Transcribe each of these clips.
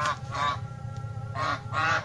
Ah, ah, ah, ah.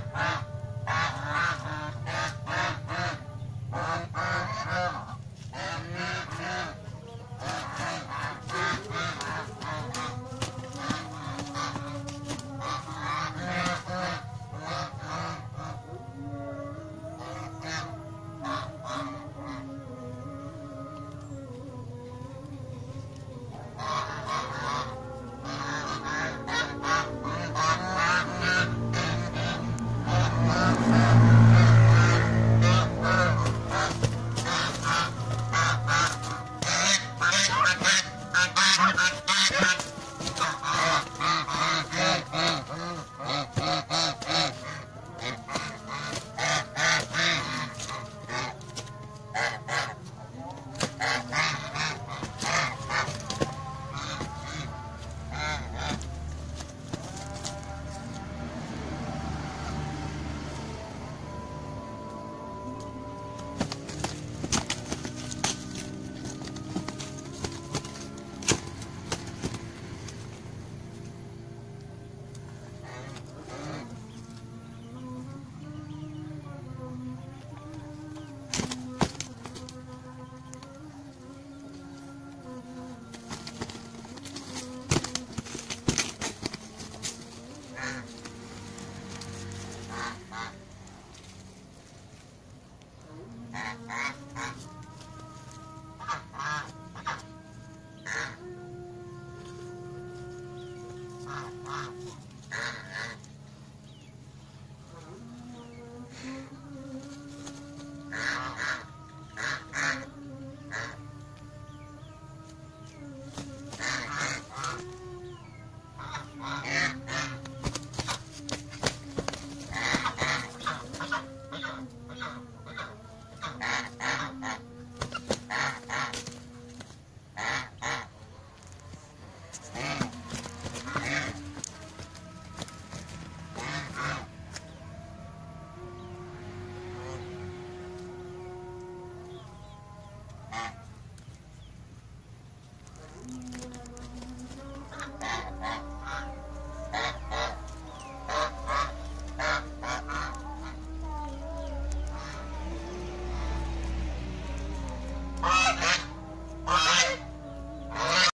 Wow.